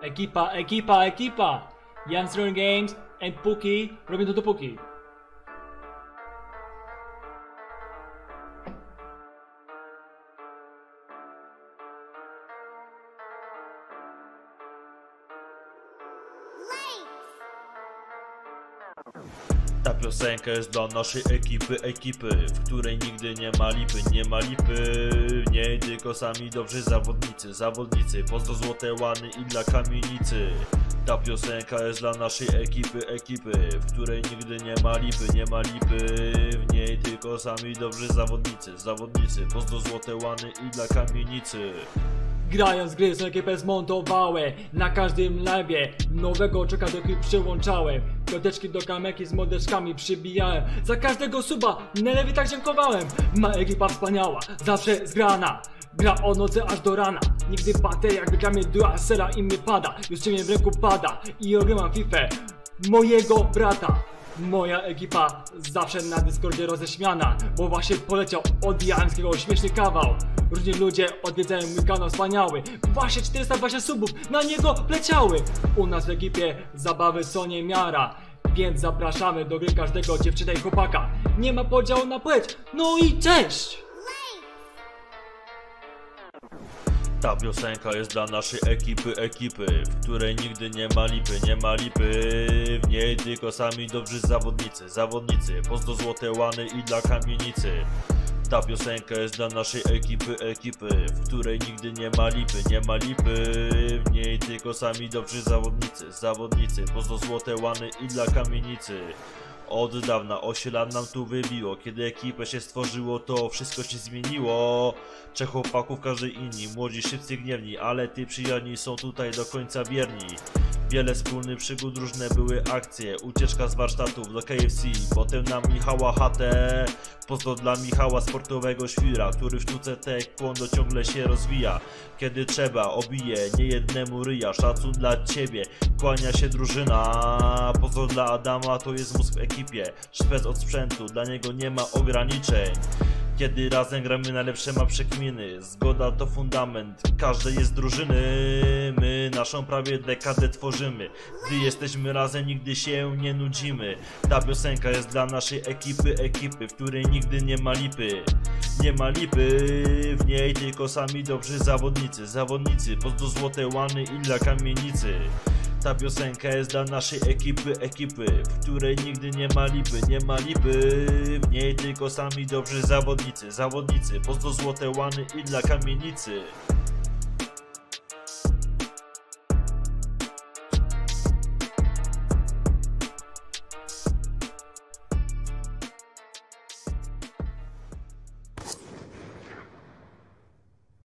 Ekipa, ekipa, ekipa! Youngster Games and Puki robią to do Puki. Ta piosenka jest dla naszej ekipy, ekipy, w której nigdy nie ma lipy, nie ma lipy. W niej tylko sami dobrzy zawodnicy, zawodnicy, pozdro złote łany i dla kamienicy. Ta piosenka jest dla naszej ekipy, ekipy, w której nigdy nie ma lipy, nie ma lipy. W niej tylko sami dobrzy zawodnicy, zawodnicy, pozdro złote łany i dla kamienicy. Grając gry są ekipę zmontowałem Na każdym live'ie nowego czeka do ekip przyłączałem. Piąteczki do kameki z modeczkami przybijałem. Za każdego suba na lewie tak dziękowałem. Ma ekipa wspaniała, zawsze zgrana. Gra o nocy aż do rana. Nigdy bateria, gdy gramy Duracella i mi pada. Już ciemię w ręku pada I ogrywam FIFA Mojego brata Moja ekipa zawsze na Discordzie roześmiana Bo właśnie poleciał od Jańskiego śmieszny kawał. Różni ludzie odwiedzają mój kanał wspaniały. Właśnie 420 subów na niego leciały. U nas w ekipie zabawy co nie miara Więc zapraszamy do gry każdego dziewczyna i chłopaka. Nie ma podziału na płeć, no i cześć! Ta piosenka jest dla naszej ekipy, ekipy, w której nigdy nie ma lipy, nie ma lipy. W niej tylko sami dobrzy zawodnicy, zawodnicy, pozdro złote łany i dla kamienicy. Ta piosenka jest dla naszej ekipy, ekipy, w której nigdy nie ma lipy, nie ma lipy. W niej tylko sami dobrzy zawodnicy, zawodnicy, pozdro złote łany i dla kamienicy. Od dawna 8 lat nam tu wybiło. Kiedy ekipę się stworzyło to wszystko się zmieniło. Trzech chłopaków, każdy inni. Młodzi, szybcy, gniewni Ale ty przyjaźni są tutaj do końca bierni Wiele wspólnych przygód, różne były akcje. Ucieczka z warsztatów do KFC Potem na Michała chatę. Pozdro dla Michała sportowego świra Który w sztuce taekwondo ciągle się rozwija. Kiedy trzeba obije niejednemu ryja. Szacun dla ciebie, kłania się drużyna. Pozdro dla Adama, to jest mózg w ekipie. Szpec od sprzętu, dla niego nie ma ograniczeń. Kiedy razem gramy najlepsze ma przekminy. Zgoda to fundament każdej jest drużyny. My naszą prawie dekadę tworzymy. Gdy jesteśmy razem nigdy się nie nudzimy. Ta piosenka jest dla naszej ekipy, ekipy W której nigdy nie ma lipy. Nie ma lipy W niej tylko sami dobrzy zawodnicy. Zawodnicy, pozdro złote łany i dla kamienicy. Ta piosenka jest dla naszej ekipy, ekipy, w której nigdy nie ma lipy, nie ma lipy. W niej tylko sami dobrzy zawodnicy, zawodnicy, pozdro złote łany i dla kamienicy.